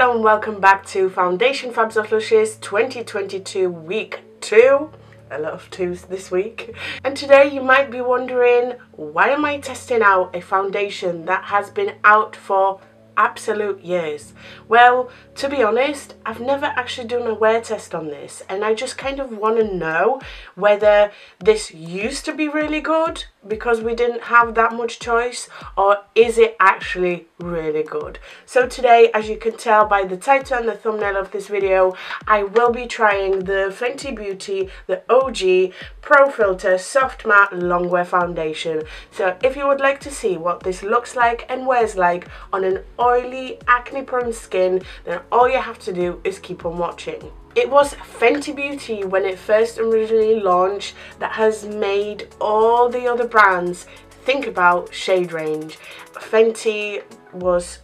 Hello and welcome back to Foundation Fabs or Flushes 2022 week 2 a lot of twos this week. And today you might be wondering, why am I testing out a foundation that has been out for absolute years? Well, to be honest, I've never actually done a wear test on this and I just kind of want to know whether this used to be really good because we didn't have that much choice or is it actually really good? So today as you can tell by the title and the thumbnail of this video I will be trying the Fenty Beauty the OG Pro Filt'r Soft Matte Longwear Foundation. So if you would like to see what this looks like and wears like on an oily acne prone skin then all you have to do is keep on watching it was Fenty Beauty when it first originally launched that has made all the other brands think about shade range. Fenty was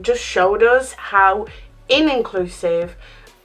just showed us how inclusive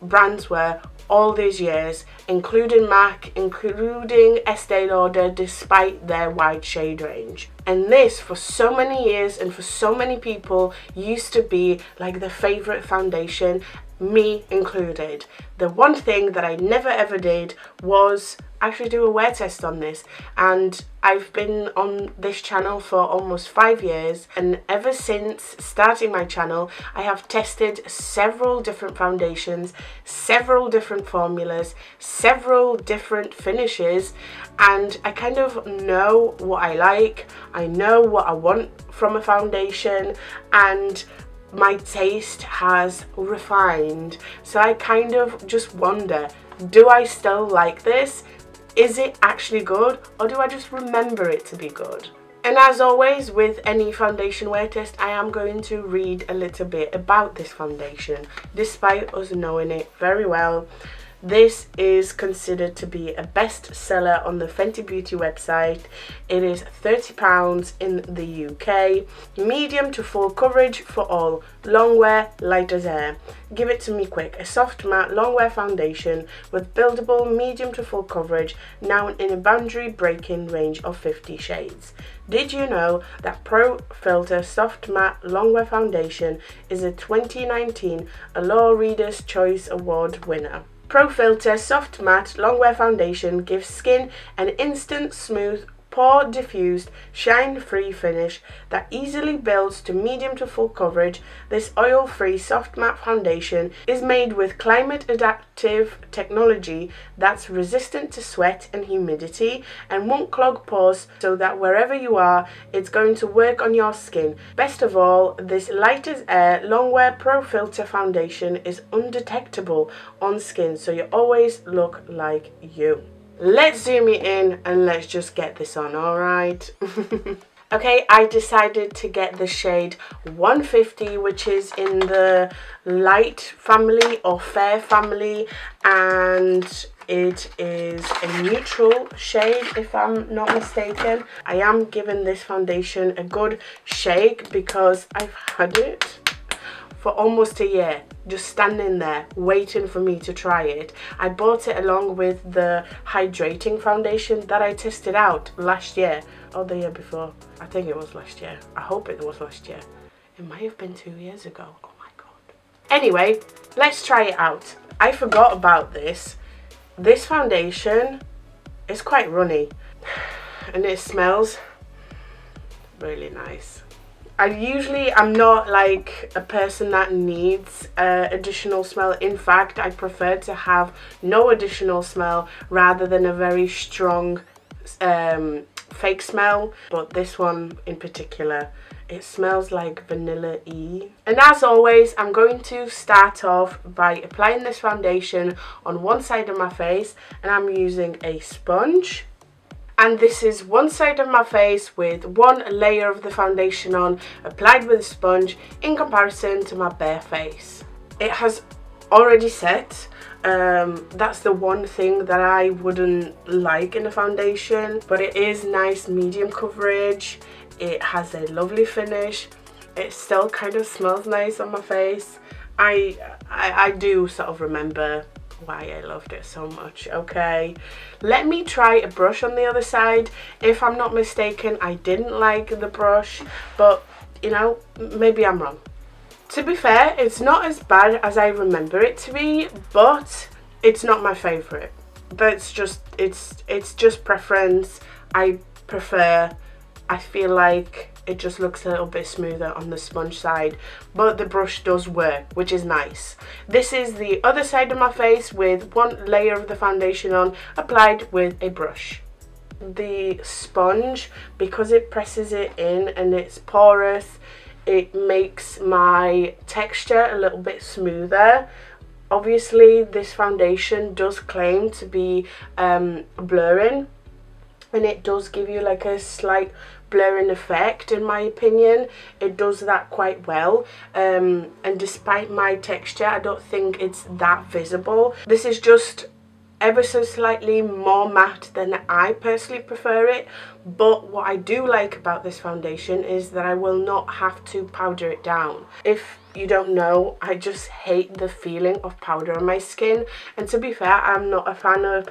brands were all these years, including MAC, including Estee Lauder, despite their wide shade range. And this, for so many years and for so many people, used to be like the favourite foundation me included. The one thing that I never ever did was actually do a wear test on this. And I've been on this channel for almost five years. And ever since starting my channel I have tested several different foundations, several different formulas, several different finishes. And I kind of know what I like, I know what I want from a foundation. And my taste has refined. So I kind of just wonder, do I still like this? Is it actually good or do I just remember it to be good? And as always with any foundation wear test I am going to read a little bit about this foundation despite us knowing it very well this is considered to be a bestseller on the Fenty Beauty website. It is £30 in the UK. Medium to full coverage for all. Long wear, light as air. Give it to me quick. A soft matte long wear foundation with buildable medium to full coverage now in a boundary breaking range of 50 shades. Did you know that Pro Filt'r Soft Matte Longwear Foundation is a 2019 Allure Reader's Choice Award winner? Pro Filt'r Soft Matte Longwear Foundation gives skin an instant smooth pore diffused, shine-free finish that easily builds to medium to full coverage. This oil-free soft matte foundation is made with climate adaptive technology that's resistant to sweat and humidity and won't clog pores so that wherever you are, it's going to work on your skin. Best of all, this light as air Longwear Pro Filt'r foundation is undetectable on skin so you always look like you. Let's zoom it in and let's just get this on, alright? okay, I decided to get the shade 150, which is in the light family or fair family, and it is a neutral shade if I'm not mistaken. I am giving this foundation a good shake because I've had it for almost a year just standing there waiting for me to try it. I bought it along with the hydrating foundation that I tested out last year or the year before. I think it was last year. I hope it was last year. It might have been two years ago. Oh my god. Anyway, let's try it out. I forgot about this. This foundation is quite runny and it smells really nice. I usually I'm not like a person that needs uh, additional smell. In fact, I prefer to have no additional smell rather than a very strong um, fake smell. But this one in particular, it smells like vanilla E. And as always, I'm going to start off by applying this foundation on one side of my face and I'm using a sponge and this is one side of my face with one layer of the foundation on applied with a sponge in comparison to my bare face. It has already set. Um, that's the one thing that I wouldn't like in a foundation but it is nice medium coverage. It has a lovely finish. It still kind of smells nice on my face. I, I, I do sort of remember why I loved it so much okay let me try a brush on the other side if I'm not mistaken I didn't like the brush but you know maybe I'm wrong To be fair, it's not as bad as I remember it to be, but it's not my favourite. That's just, it's, it's just preference. I prefer, I feel like it just looks a little bit smoother on the sponge side but the brush does work which is nice. This is the other side of my face with one layer of the foundation on applied with a brush. The sponge because it presses it in and it's porous it makes my texture a little bit smoother. Obviously this foundation does claim to be um, blurring and it does give you like a slight blurring effect in my opinion. It does that quite well. Um, and despite my texture I don't think it's that visible. This is just ever so slightly more matte than I personally prefer it. But what I do like about this foundation is that I will not have to powder it down. If you don't know I just hate the feeling of powder on my skin. And to be fair I'm not a fan of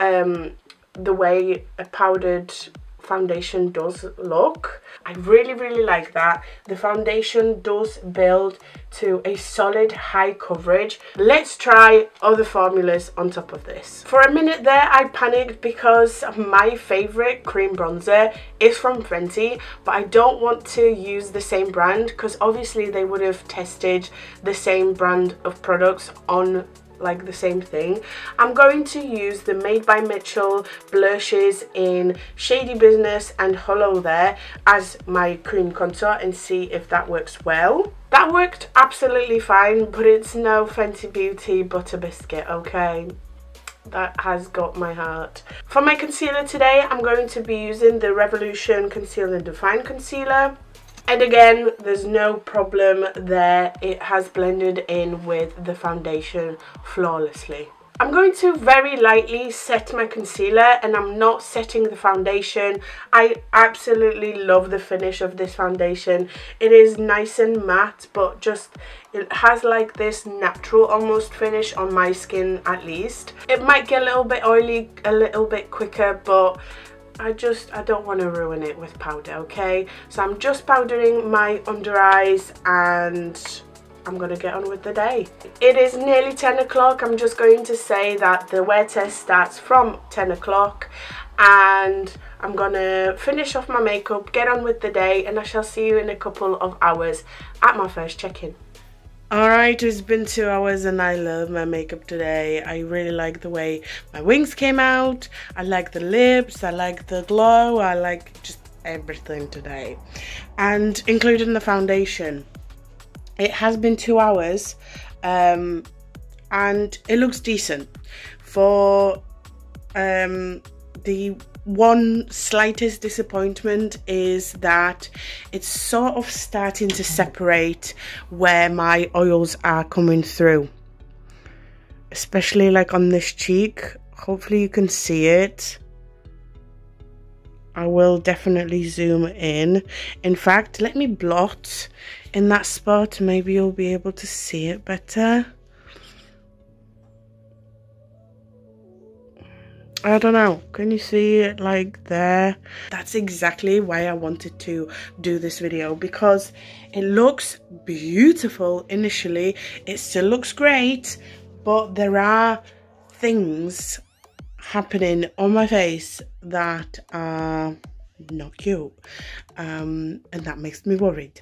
um, the way a powdered foundation does look. I really, really like that. The foundation does build to a solid high coverage. Let's try other formulas on top of this. For a minute there, I panicked because my favorite cream bronzer is from Fenty, but I don't want to use the same brand because obviously they would have tested the same brand of products on like the same thing. I'm going to use the Made by Mitchell blushes in Shady Business and Hello There as my cream contour and see if that works well. That worked absolutely fine, but it's no Fenty Beauty Butter Biscuit, okay? that has got my heart. For my concealer today, I'm going to be using the Revolution Conceal and Define Concealer. And again, there's no problem there. It has blended in with the foundation flawlessly. I'm going to very lightly set my concealer and I'm not setting the foundation. I absolutely love the finish of this foundation. It is nice and matte but just it has like this natural almost finish on my skin at least. It might get a little bit oily a little bit quicker but I just, I don't want to ruin it with powder, okay? So I'm just powdering my under eyes and I'm going to get on with the day. It is nearly 10 o'clock. I'm just going to say that the wear test starts from 10 o'clock and I'm going to finish off my makeup, get on with the day and I shall see you in a couple of hours at my first check-in. Alright, it's been two hours and I love my makeup today. I really like the way my wings came out. I like the lips. I like the glow. I like just everything today. And including the foundation. It has been two hours um, and it looks decent. For um, the one slightest disappointment is that it's sort of starting to separate where my oils are coming through. Especially like on this cheek. Hopefully you can see it. I will definitely zoom in. In fact let me blot in that spot. Maybe you'll be able to see it better I don't know. Can you see it like there? That's exactly why I wanted to do this video because it looks beautiful initially. It still looks great, but there are things happening on my face that are not cute. Um, and that makes me worried.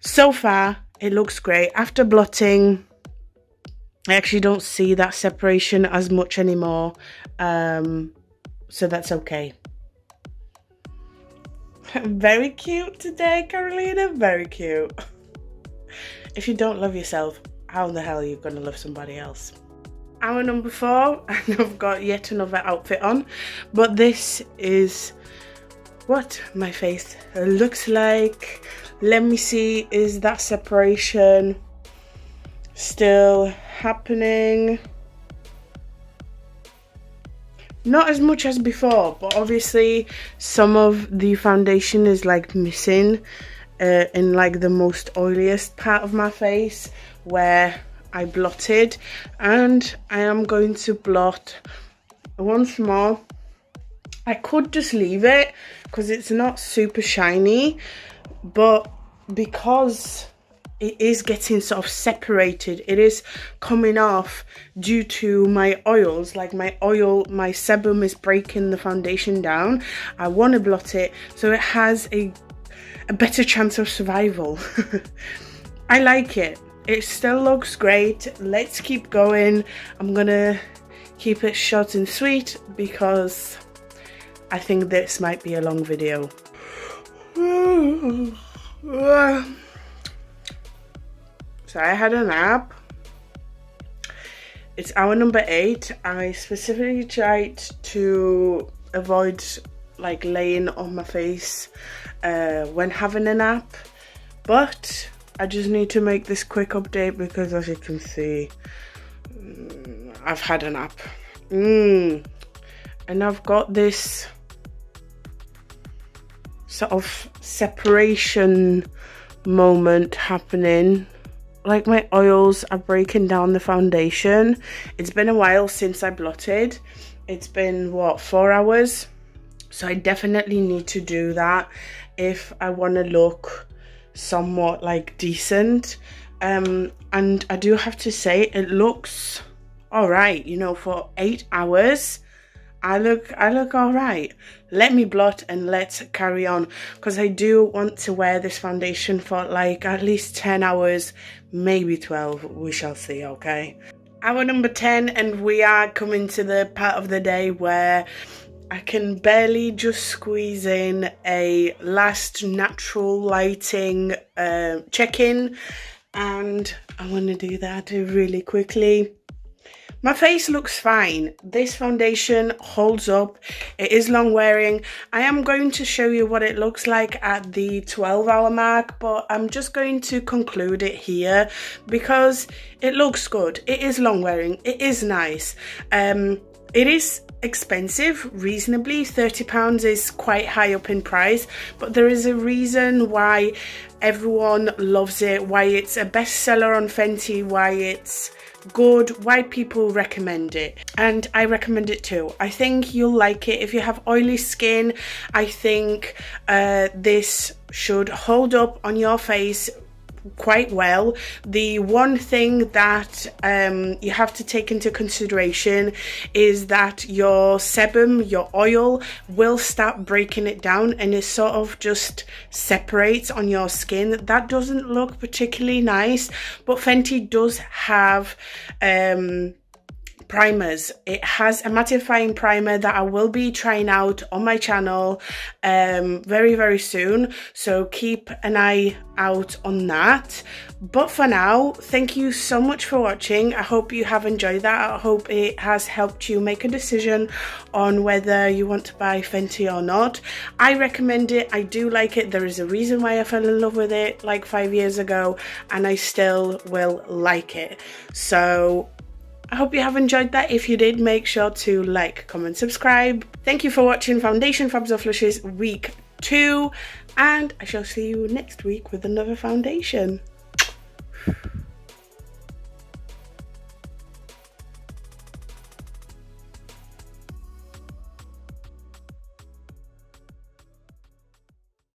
So far, it looks great. After blotting, I actually don't see that separation as much anymore. Um, so that's okay. Very cute today, Carolina. Very cute. If you don't love yourself, how in the hell are you going to love somebody else? Hour number four, and I've got yet another outfit on. But this is what my face looks like. Let me see, is that separation still happening? Not as much as before but obviously some of the foundation is like missing uh, in like the most oiliest part of my face where I blotted. And I am going to blot once more. I could just leave it because it's not super shiny but because it is getting sort of separated it is coming off due to my oils like my oil my sebum is breaking the foundation down I want to blot it so it has a a better chance of survival I like it it still looks great let's keep going I'm gonna keep it short and sweet because I think this might be a long video So I had a nap. It's hour number eight. I specifically tried to avoid like laying on my face uh, when having a nap. But I just need to make this quick update because as you can see, mm, I've had a nap. Mm. And I've got this sort of separation moment happening like my oils are breaking down the foundation. It's been a while since I blotted. It's been what four hours. So I definitely need to do that if I want to look somewhat like decent. Um, and I do have to say it looks all right, you know, for eight hours I look I look all right. Let me blot and let's carry on because I do want to wear this foundation for like at least 10 hours, maybe 12. We shall see, okay? Hour number 10 and we are coming to the part of the day where I can barely just squeeze in a last natural lighting uh, check-in and I want to do that really quickly. My face looks fine. This foundation holds up. It is long wearing. I am going to show you what it looks like at the 12 hour mark, but I'm just going to conclude it here because it looks good. It is long wearing. It is nice. Um, it is expensive reasonably 30 pounds is quite high up in price but there is a reason why everyone loves it why it's a bestseller on Fenty why it's good, why people recommend it. And I recommend it too. I think you'll like it. If you have oily skin, I think uh, this should hold up on your face quite well. The one thing that um, you have to take into consideration is that your sebum, your oil, will start breaking it down and it sort of just separates on your skin. That doesn't look particularly nice, but Fenty does have um, primers. It has a mattifying primer that I will be trying out on my channel um, very, very soon. So keep an eye out on that. But for now, thank you so much for watching. I hope you have enjoyed that. I hope it has helped you make a decision on whether you want to buy Fenty or not. I recommend it. I do like it. There is a reason why I fell in love with it like five years ago and I still will like it. So I hope you have enjoyed that. If you did, make sure to like, comment, subscribe. Thank you for watching Foundation Fabs or Flushes week two, and I shall see you next week with another foundation.